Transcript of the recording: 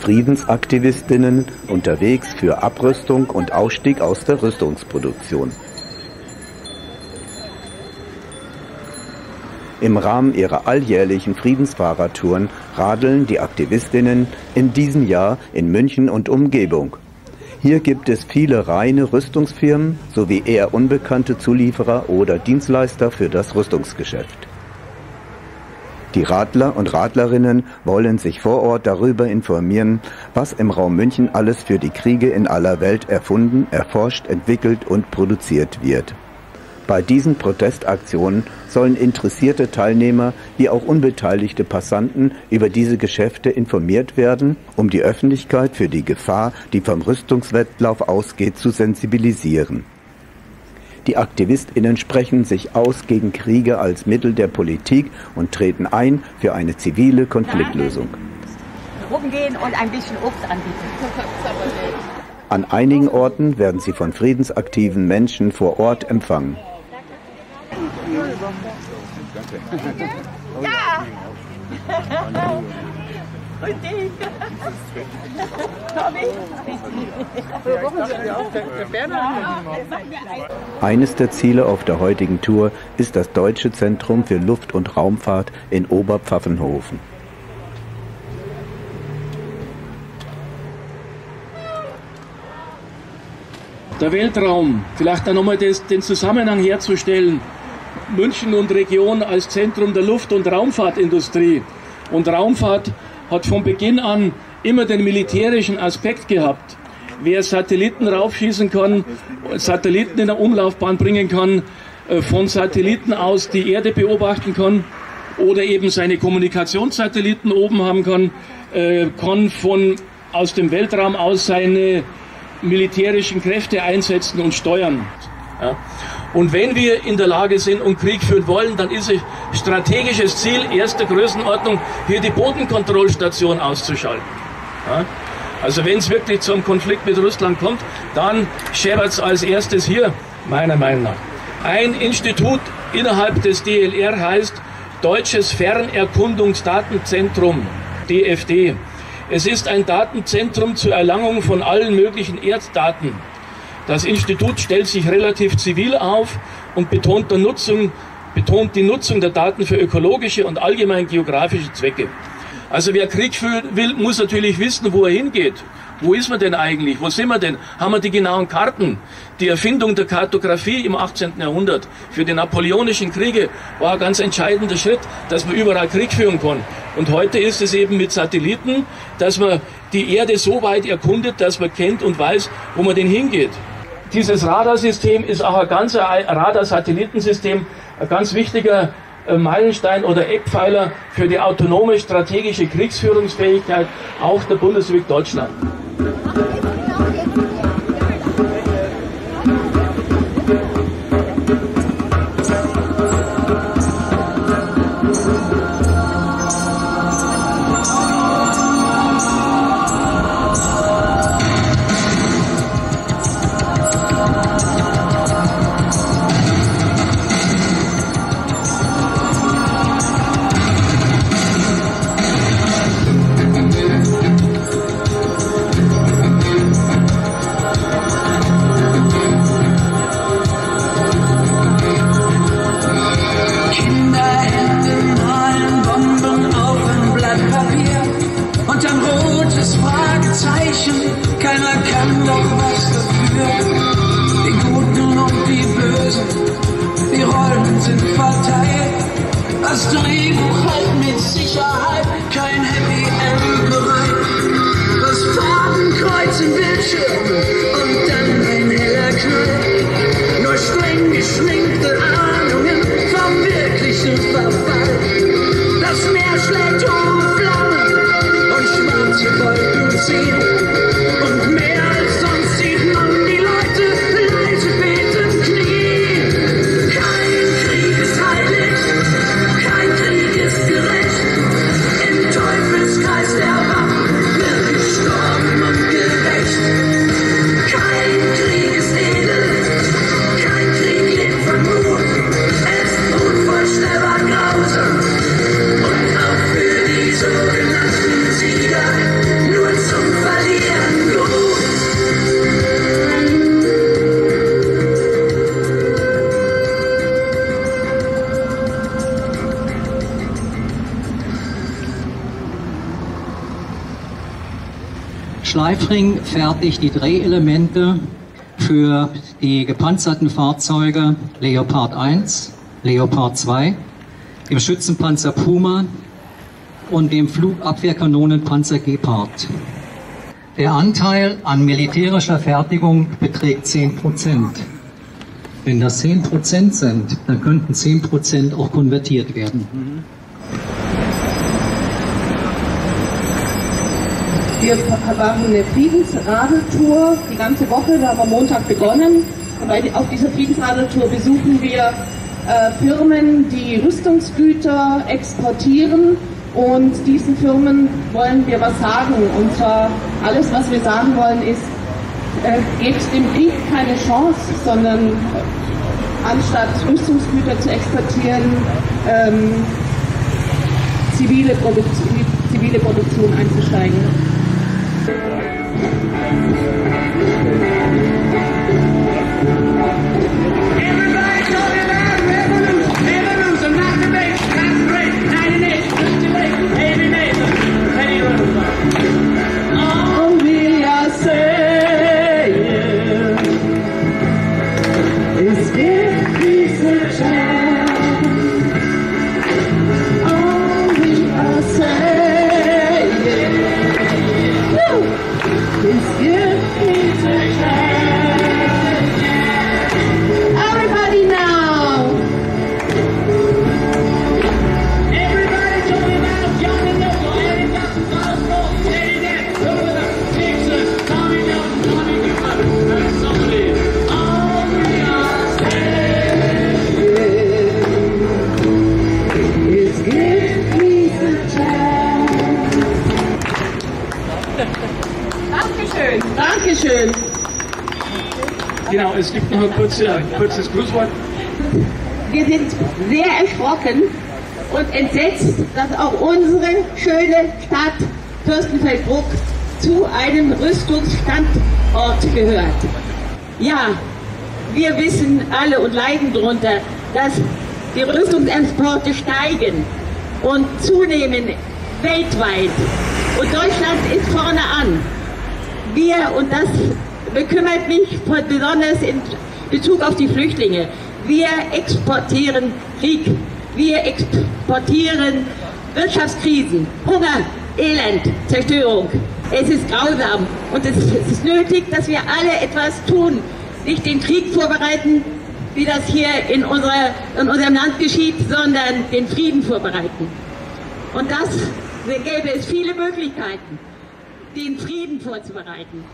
Friedensaktivistinnen unterwegs für Abrüstung und Ausstieg aus der Rüstungsproduktion. Im Rahmen ihrer alljährlichen Friedensfahrradtouren radeln die Aktivistinnen in diesem Jahr in München und Umgebung. Hier gibt es viele reine Rüstungsfirmen sowie eher unbekannte Zulieferer oder Dienstleister für das Rüstungsgeschäft. Die Radler und Radlerinnen wollen sich vor Ort darüber informieren, was im Raum München alles für die Kriege in aller Welt erfunden, erforscht, entwickelt und produziert wird. Bei diesen Protestaktionen sollen interessierte Teilnehmer wie auch unbeteiligte Passanten über diese Geschäfte informiert werden, um die Öffentlichkeit für die Gefahr, die vom Rüstungswettlauf ausgeht, zu sensibilisieren. Die Aktivistinnen sprechen sich aus gegen Kriege als Mittel der Politik und treten ein für eine zivile Konfliktlösung. Rumgehen und ein bisschen Obst anbieten. An einigen Orten werden sie von friedensaktiven Menschen vor Ort empfangen. Ja! Eines der Ziele auf der heutigen Tour ist das Deutsche Zentrum für Luft- und Raumfahrt in Oberpfaffenhofen. Der Weltraum, vielleicht dann nochmal den Zusammenhang herzustellen. München und Region als Zentrum der Luft- und Raumfahrtindustrie. Und Raumfahrt hat von Beginn an immer den militärischen Aspekt gehabt. Wer Satelliten raufschießen kann, Satelliten in der Umlaufbahn bringen kann, äh, von Satelliten aus die Erde beobachten kann oder eben seine Kommunikationssatelliten oben haben kann, äh, kann von aus dem Weltraum aus seine militärischen Kräfte einsetzen und steuern. Ja. Und wenn wir in der Lage sind und Krieg führen wollen, dann ist es strategisches Ziel erster Größenordnung, hier die Bodenkontrollstation auszuschalten. Ja? Also wenn es wirklich zum Konflikt mit Russland kommt, dann scheppert es als erstes hier, meiner Meinung nach. Ein Institut innerhalb des DLR heißt Deutsches Fernerkundungsdatenzentrum, DFD. Es ist ein Datenzentrum zur Erlangung von allen möglichen Erddaten. Das Institut stellt sich relativ zivil auf und betont, Nutzung, betont die Nutzung der Daten für ökologische und allgemein geografische Zwecke. Also wer Krieg führen will, muss natürlich wissen, wo er hingeht. Wo ist man denn eigentlich? Wo sind wir denn? Haben wir die genauen Karten? Die Erfindung der Kartografie im 18. Jahrhundert für die napoleonischen Kriege war ein ganz entscheidender Schritt, dass man überall Krieg führen kann. Und heute ist es eben mit Satelliten, dass man die Erde so weit erkundet, dass man kennt und weiß, wo man denn hingeht. Dieses Radarsystem ist auch ein ganzer Radarsatellitensystem, ein ganz wichtiger äh, Meilenstein oder Eckpfeiler für die autonome strategische Kriegsführungsfähigkeit auch der Bundesrepublik Deutschland. Schleifring fertigt die Drehelemente für die gepanzerten Fahrzeuge Leopard 1, Leopard 2, dem Schützenpanzer Puma und dem Flugabwehrkanonenpanzer Gepard. Der Anteil an militärischer Fertigung beträgt 10 Prozent. Wenn das 10 Prozent sind, dann könnten 10 Prozent auch konvertiert werden. Wir machen eine Friedensradeltour die ganze Woche, da haben wir Montag begonnen. Und auf dieser Friedensradeltour besuchen wir äh, Firmen, die Rüstungsgüter exportieren und diesen Firmen wollen wir was sagen. Und zwar alles, was wir sagen wollen, ist, äh, gebt dem Krieg keine Chance, sondern äh, anstatt Rüstungsgüter zu exportieren, ähm, zivile, Produktion, zivile Produktion einzusteigen. Gracias. Dankeschön. Genau, es gibt noch ein, kurze, ein kurzes Grußwort. Wir sind sehr erschrocken und entsetzt, dass auch unsere schöne Stadt Fürstenfeldbruck zu einem Rüstungsstandort gehört. Ja, wir wissen alle und leiden darunter, dass die Rüstungsexporte steigen und zunehmen weltweit. Und Deutschland ist vorne an. Wir, und das bekümmert mich besonders in Bezug auf die Flüchtlinge, wir exportieren Krieg, wir exportieren Wirtschaftskrisen, Hunger, Elend, Zerstörung. Es ist grausam. Und es ist nötig, dass wir alle etwas tun, nicht den Krieg vorbereiten, wie das hier in, unserer, in unserem Land geschieht, sondern den Frieden vorbereiten. Und das gäbe es viele Möglichkeiten den Frieden vorzubereiten.